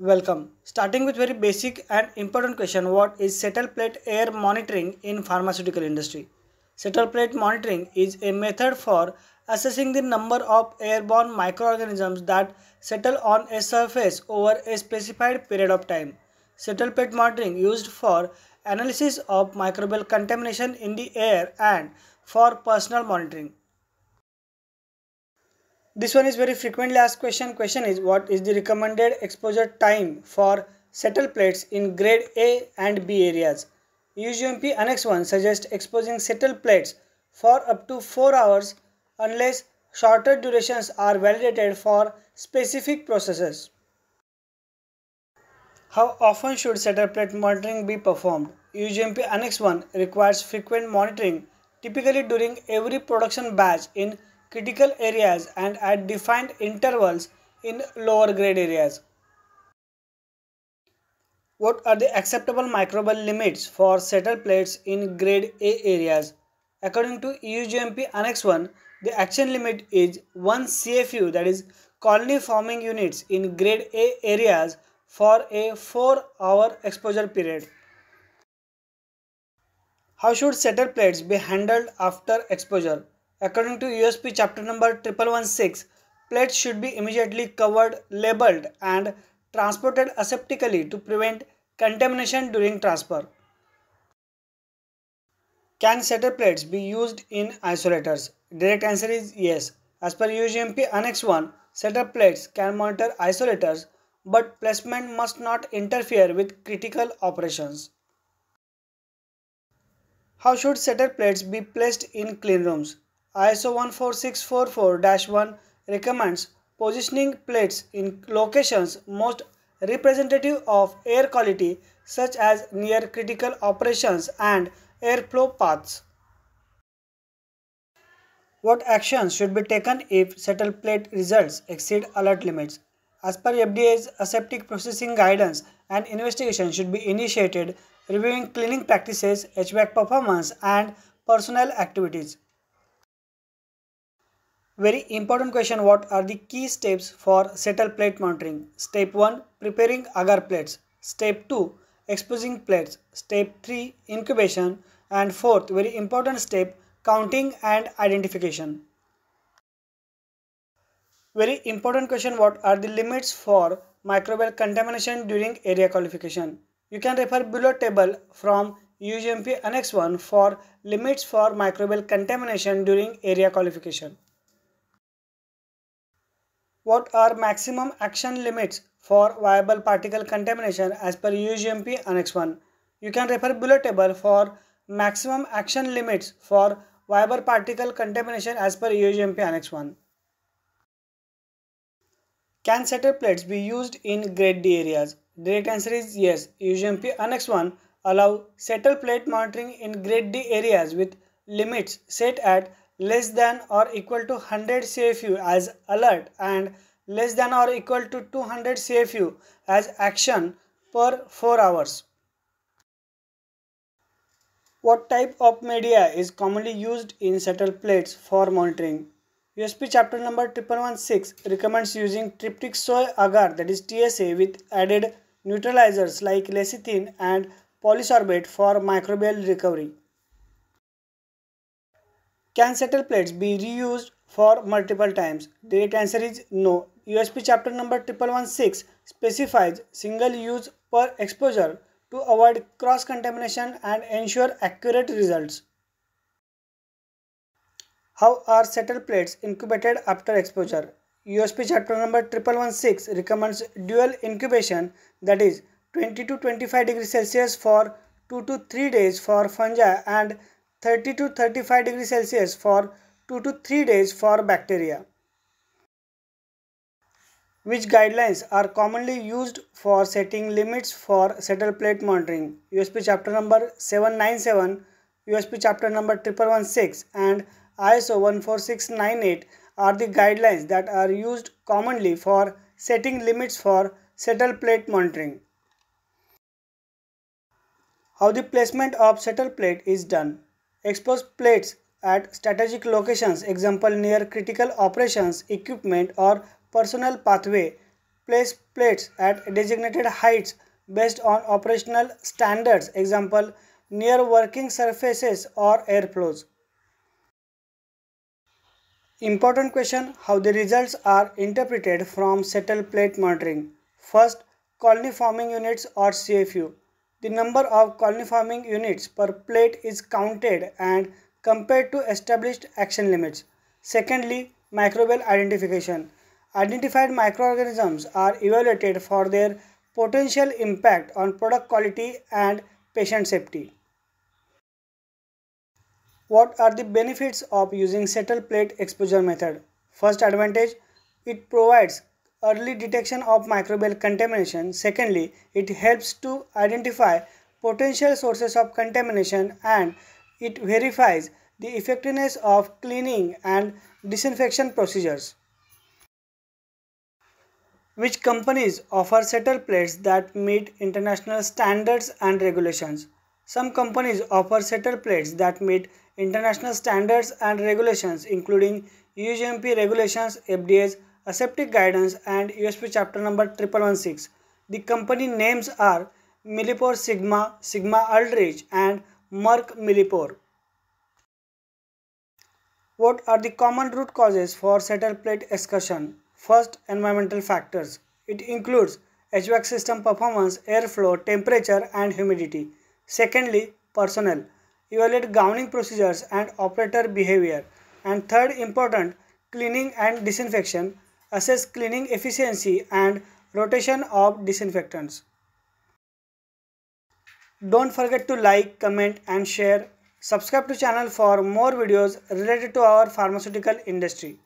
Welcome. Starting with very basic and important question what is settle plate air monitoring in pharmaceutical industry? Settle plate monitoring is a method for assessing the number of airborne microorganisms that settle on a surface over a specified period of time. Settle plate monitoring used for analysis of microbial contamination in the air and for personal monitoring. This one is very frequently asked question. Question is what is the recommended exposure time for settle plates in grade A and B areas? EU GMP Annex 1 suggests exposing settle plates for up to 4 hours unless shorter durations are validated for specific processes. How often should settle plate monitoring be performed? EU GMP Annex 1 requires frequent monitoring typically during every production batch in critical areas and at defined intervals in lower grade areas. What are the acceptable microbial limits for settle plates in grade A areas? According to EU GMP Annex 1, the action limit is 1 CFU that is colony forming units in grade A areas for a 4 hour exposure period. How should settle plates be handled after exposure? According to USP chapter number 1116, plates should be immediately covered, labeled and transported aseptically to prevent contamination during transfer. Can setter plates be used in isolators? Direct answer is yes. As per EU GMP Annex 1, setter plates can monitor isolators, but placement must not interfere with critical operations. How should setter plates be placed in clean rooms? ISO 14644-1 recommends positioning plates in locations most representative of air quality such as near critical operations and airflow paths. What actions should be taken if settle plate results exceed alert limits? As per FDA's aseptic processing guidance, an investigation should be initiated reviewing cleaning practices, HVAC performance and personnel activities. Very important question what are the key steps for settle plate monitoring? Step 1 preparing agar plates. Step 2 exposing plates. Step 3 incubation and fourth very important step counting and identification. Very important question what are the limits for microbial contamination during area qualification? You can refer below table from EU GMP Annex 1 for limits for microbial contamination during area qualification. What are maximum action limits for viable particle contamination as per EU GMP Annex 1? You can refer below table for maximum action limits for viable particle contamination as per EU GMP Annex 1. Can settle plates be used in grade D areas? Direct answer is yes. EU GMP Annex 1 allow settle plate monitoring in grade D areas with limits set at less than or equal to 100 CFU as alert and less than or equal to 200 CFU as action per 4 hours. What type of media is commonly used in settle plates for monitoring? USP chapter number 1116 recommends using tryptic soy agar that is TSA with added neutralizers like lecithin and polysorbate for microbial recovery. Can settle plates be reused for multiple times? The answer is no. USP chapter number 1116 specifies single use per exposure to avoid cross contamination and ensure accurate results. How are settle plates incubated after exposure? USP chapter number 1116 recommends dual incubation that is 20 to 25 degrees Celsius for 2 to 3 days for fungi and 30 to 35 degrees Celsius for 2 to 3 days for bacteria. Which guidelines are commonly used for setting limits for settle plate monitoring? USP chapter number 797, USP chapter number 1116 and ISO 14698 are the guidelines that are used commonly for setting limits for settle plate monitoring. How the placement of settle plate is done. Expose plates at strategic locations, example near critical operations, equipment or personal pathway place plates at designated heights based on operational standards, example, near working surfaces or airflows. Important question How the results are interpreted from settle plate monitoring. First, colony forming units or CFU. The number of colony forming units per plate is counted and compared to established action limits. Secondly, microbial identification. Identified microorganisms are evaluated for their potential impact on product quality and patient safety. What are the benefits of using settle plate exposure method? First advantage, it provides early detection of microbial contamination. Secondly, it helps to identify potential sources of contamination and it verifies the effectiveness of cleaning and disinfection procedures. Which companies offer settle plates that meet international standards and regulations? Some companies offer settle plates that meet international standards and regulations including EU GMP regulations, FDA's aseptic guidance and USP chapter number 1116. The company names are Millipore Sigma, Sigma Aldrich and Merck Millipore. What are the common root causes for settle plate excursion? First, environmental factors. It includes HVAC system performance, airflow, temperature and humidity. Secondly, personnel. Evaluate gowning procedures and operator behavior. And third important, cleaning and disinfection assess cleaning efficiency and rotation of disinfectants. Don't forget to like, comment and share. Subscribe to channel for more videos related to our pharmaceutical industry.